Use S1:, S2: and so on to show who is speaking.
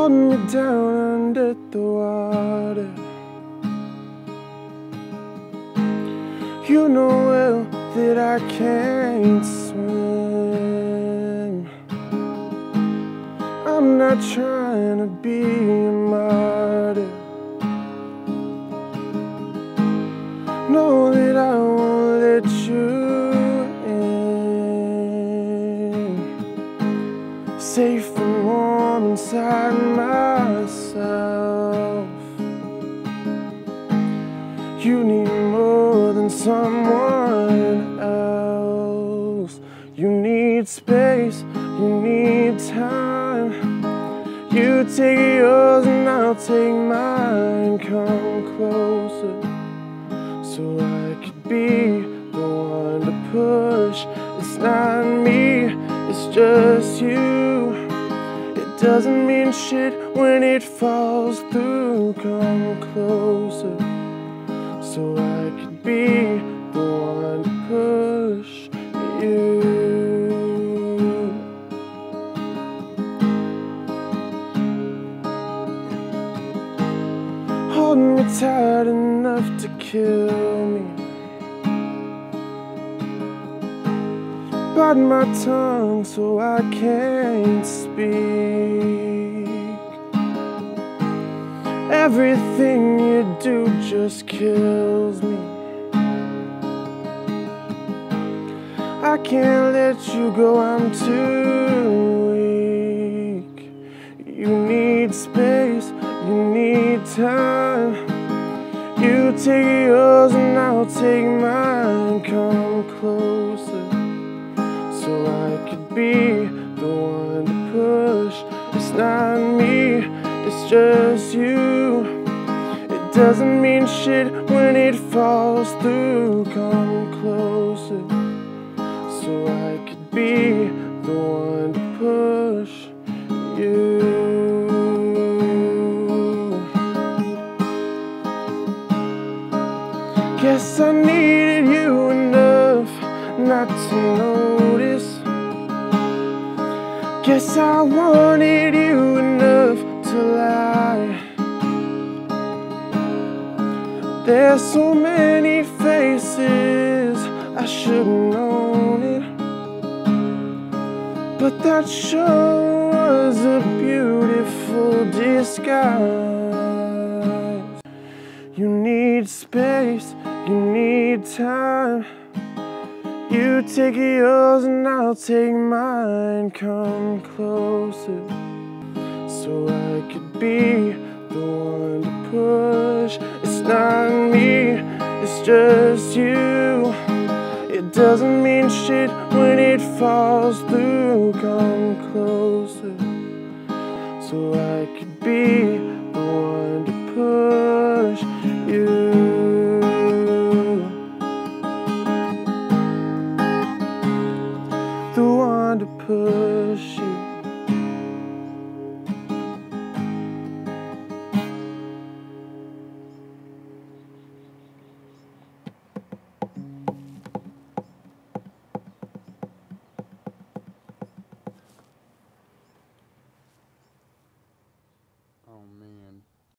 S1: holding me down under the water. You know well that I can't swim. I'm not trying to be a martyr. Know that I won't let you Safe and warm inside myself. You need more than someone else. You need space, you need time. You take yours and I'll take mine. Come closer so I could be the one to push. It's not me, it's just you. Doesn't mean shit when it falls through. Come closer so I could be the one to push you. Holding me tight enough to kill me. Bite my tongue so I can't speak. Everything you do just kills me. I can't let you go, I'm too weak. You need space, you need time. You take yours and I'll take mine. Come could be the one to push. It's not me, it's just you. It doesn't mean shit when it falls through. Come closer so I could be the one to push you. Guess I needed you enough not to notice. Guess I wanted you enough to lie. There's so many faces, I should've known it. But that sure was a beautiful disguise. You need space, you need time. You take yours and I'll take mine. Come closer so I could be the one to push. It's not me, it's just you. It doesn't mean shit when it falls through. Come closer so I could be the one to push you.